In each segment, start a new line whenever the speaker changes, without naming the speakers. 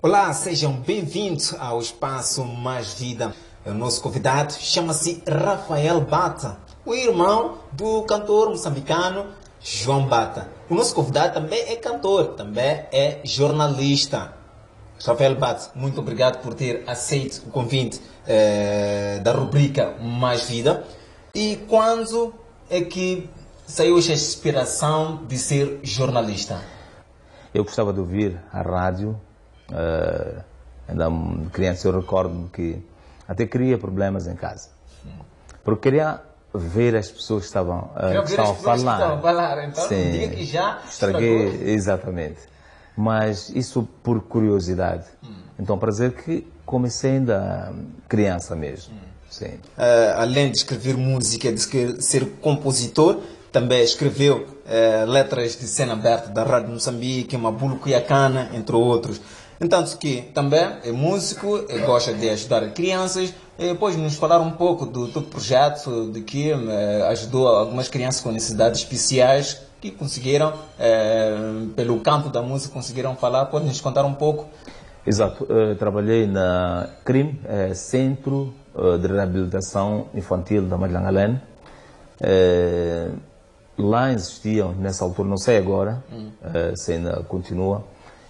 Olá, sejam bem-vindos ao Espaço Mais Vida. O nosso convidado chama-se Rafael Bata, o irmão do cantor moçambicano João Bata. O nosso convidado também é cantor, também é jornalista. Rafael Bata, muito obrigado por ter aceito o convite eh, da rubrica Mais Vida. E quando é que saiu essa inspiração de ser jornalista?
Eu gostava de ouvir a rádio. Uh, ainda criança eu recordo que até queria problemas em casa. Porque queria ver as pessoas que estavam, uh, que estavam a falar.
Que estavam a falar. Então,
Sim,
diga que já
estraguei,
estragou.
exatamente. Mas isso por curiosidade.
Hum.
Então, para dizer que comecei ainda criança mesmo.
Hum.
Sim.
Uh, além de escrever música, de ser compositor, também escreveu uh, letras de cena aberta da Rádio Moçambique, Mabulo Cuyacana, entre outros. Entanto que também é músico, eh, gosta de ajudar crianças. Eh, Pode nos falar um pouco do, do projeto de que eh, ajudou algumas crianças com necessidades especiais que conseguiram, eh, pelo campo da música, conseguiram falar. Pode nos contar um pouco?
Exato. Eh, trabalhei na CRIM, eh, Centro eh, de Reabilitação Infantil da Madlangalene. Eh, lá existiam, nessa altura, não sei agora, eh, se ainda continua,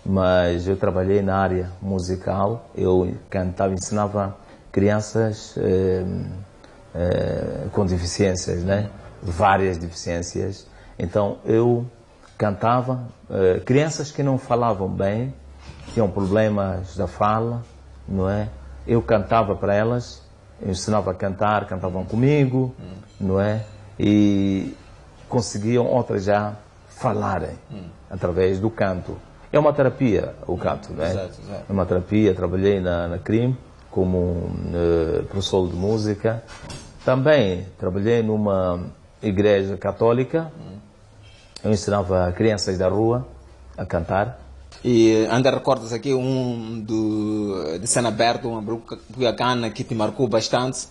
mas eu trabalhei na área musical. Eu cantava, ensinava crianças eh, eh, com deficiências, né? Várias deficiências. Então eu cantava, crianças que não falavam bem, tinham problemas da fala, não é? Eu cantava para elas, eu ensinava a cantar, cantavam comigo, não é? E conseguiam outras já falarem através do canto. É uma terapia o canto, não é?
Exato, exato.
É uma terapia. Trabalhei na, na CRIM como eh, professor de música. Também trabalhei numa igreja católica. Eu ensinava crianças da rua a cantar.
E ainda recordas aqui um do, de cena aberta, uma Buiacana que te marcou bastante?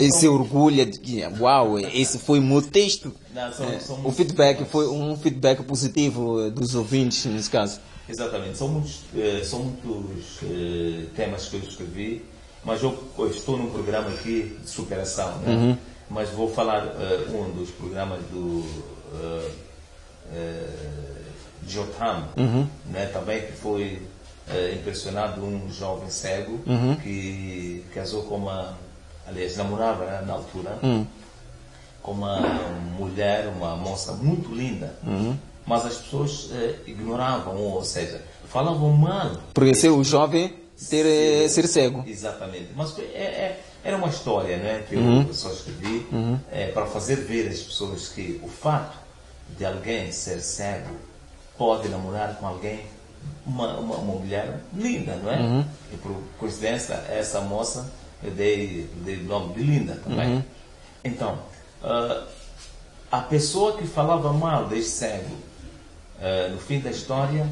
E se orgulha de que, uau, esse foi o meu texto.
Não, são-
É,
são
o
muitos
feedback
temas.
foi um feedback positivo dos ouvintes, nesse caso.
Exatamente, são muitos, eh, são muitos eh, temas que eu escrevi, mas eu, eu estou num programa aqui de superação, né? mas vou falar eh, um dos programas do eh, eh, Jotam, né? também que foi impressionado um jovem cego que casou com uma, aliás, namorava né, na altura, com uma mulher, uma moça muito linda, mas as pessoas eh, ignoravam, ou seja, falavam mal.
Porque ser o jovem ter, eh, ser cego.
Exatamente. Mas é- é- era uma história né, que eu só escrevi eh, para fazer ver às pessoas que o fato de alguém ser cego pode namorar com alguém, uma, uma, uma mulher linda, não é? E por coincidência, essa moça eu dei, dei o nome de Linda também. Então, ah, a pessoa que falava mal deste cego, ah, no fim da história,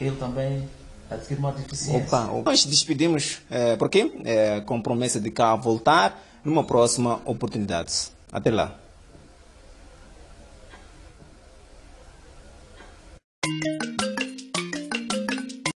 ele também adquiriu uma deficiência.
Opa, opa. Nós despedimos, por quê? Eh, com promessa de cá voltar numa próxima oportunidade. Até lá.